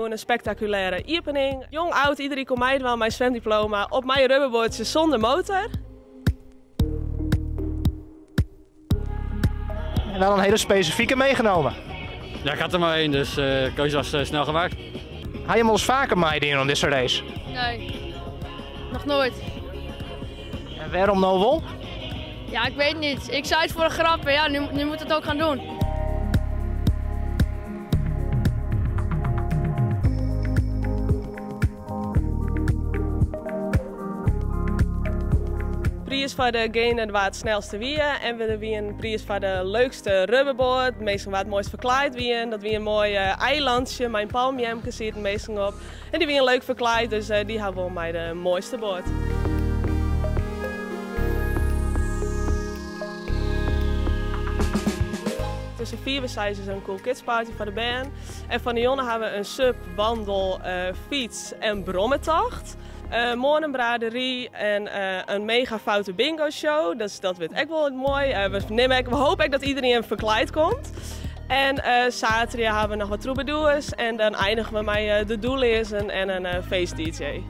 hebben we een spectaculaire opening. Jong, oud, iedereen komt mij wel mijn zwemdiploma op mijn rubberboardje zonder motor. En wel een hele specifieke meegenomen. Ja, ik had er maar één, dus de uh, keuze was uh, snel gemaakt. Ga je hem eens vaker meedoen aan deze race? Nee, nog nooit. En waarom nou wel? Ja, ik weet niet. Ik zei het voor een grap, ja, nu, nu moet het ook gaan doen. Prijs voor degene waar het snelste wie. En we hebben een prijs voor de leukste rubberboard. Meestal waar het mooist verkleed wie. Dat wie een mooi uh, eilandje. Mijn palmjemke zit meestal op. En die wie een leuk verkleed, dus uh, die hebben we mij de mooiste boord. Tussen vier zijn ze een cool kids party voor de band. En van de jongen hebben we een sub, wandel, fiets en brommentocht. Uh, morgenbraderie en uh, een mega foute bingo show. Dus dat wordt echt wel mooi. Uh, we, nemen, we hopen dat iedereen verkleid komt. En zaterdag hebben we nog wat troubadours. En dan eindigen we met de doellezen en een feest DJ.